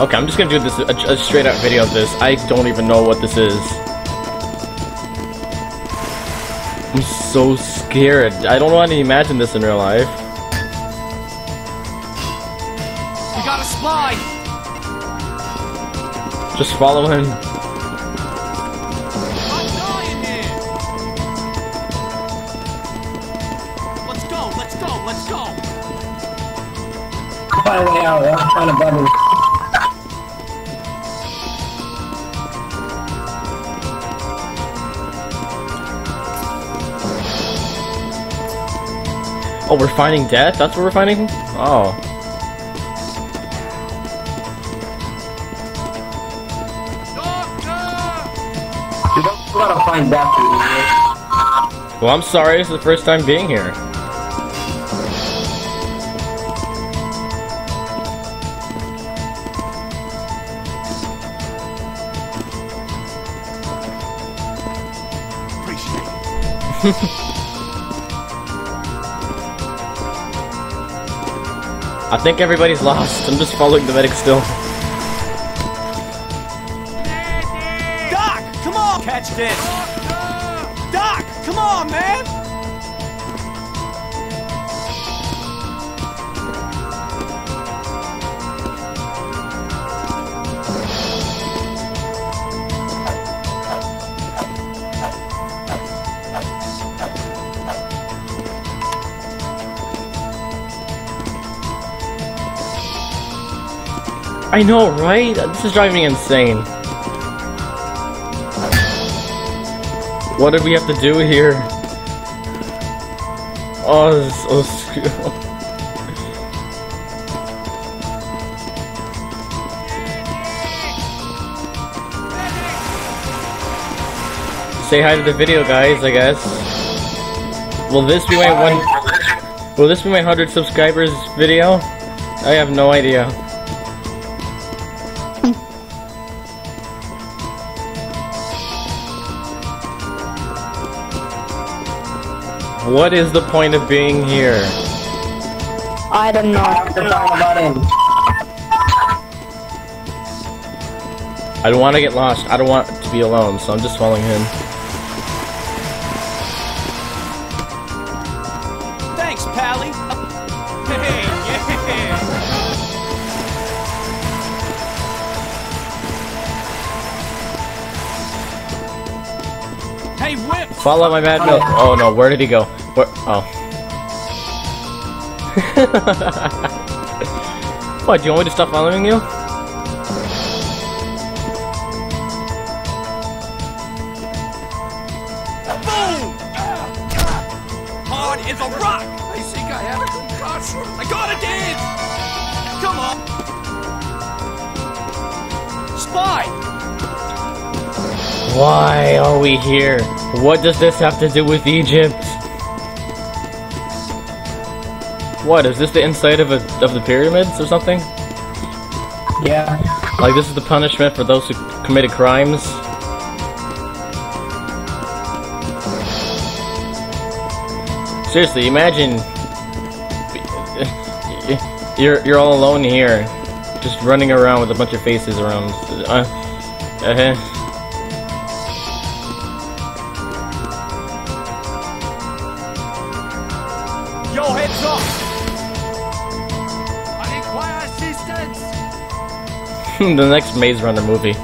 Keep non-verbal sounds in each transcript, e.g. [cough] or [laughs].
Okay, I'm just gonna do this a, a straight up video of this. I don't even know what this is. I'm so scared. I don't want to imagine this in real life. We got a spy! Just follow him. I'm dying here! Let's go, let's go, let's go! Find a way out, yeah? Find a button. Oh, we're finding death? That's what we're finding? Oh. You don't gotta find that. Well, I'm sorry. It's the first time being here. Appreciate it. [laughs] I think everybody's lost. I'm just following the medic still. Doc, come on! Catch this! Doc, come on, man! I know, right? This is driving me insane. What did we have to do here? Oh, this is so screw- [laughs] Say hi to the video, guys. I guess. Will this be my one? Will this be my hundred subscribers video? I have no idea. What is the point of being here? I don't know. Find a button. I don't want to get lost. I don't want to be alone, so I'm just following him. Follow my mad milk. Oh no, where did he go? Where? Oh. [laughs] what? Do you want me to stop following you? Hard a rock! I think I have a concussion. I got it! Come on! Spy! Why are we here? What does this have to do with Egypt? What is this the inside of a of the pyramids or something? Yeah. Like this is the punishment for those who committed crimes? Seriously, imagine [laughs] you're you're all alone here, just running around with a bunch of faces around. Uh, uh-huh. Yo, heads up! I require assistance! [laughs] the next Maze Runner movie.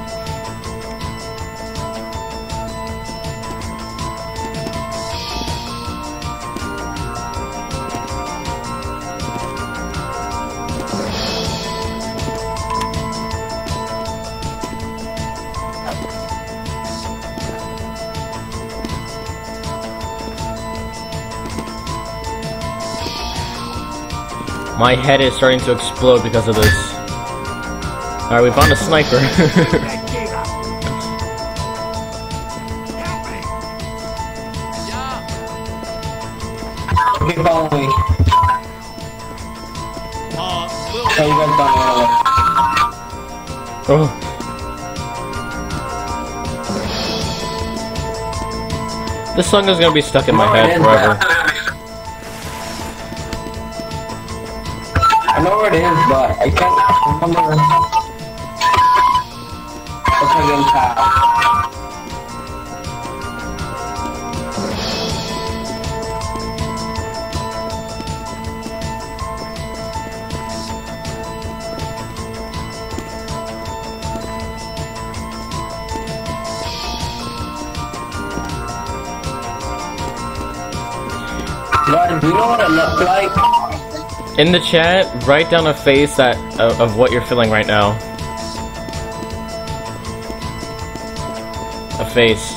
My head is starting to explode because of this. Alright, we found a sniper. [laughs] Okay, follow me. Uh, Oh, you guys done it. oh. This song is gonna be stuck in my head forever. [laughs] know where it is, but I can't remember. game pass. But do you know what it looks like? In the chat, write down a face that of, of what you're feeling right now. A face.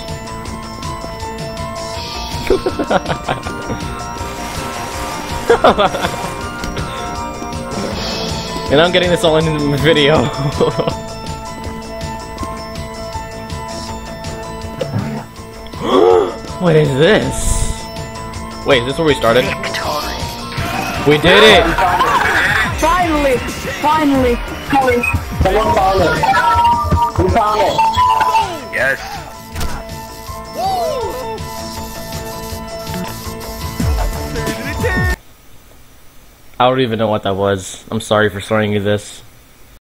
[laughs] and I'm getting this all in the video. [laughs] what is this? Wait, is this where we started? We did it! Finally! Finally! Finally! Someone found it. Who found it? Yes. I don't even know what that was. I'm sorry for showing you this.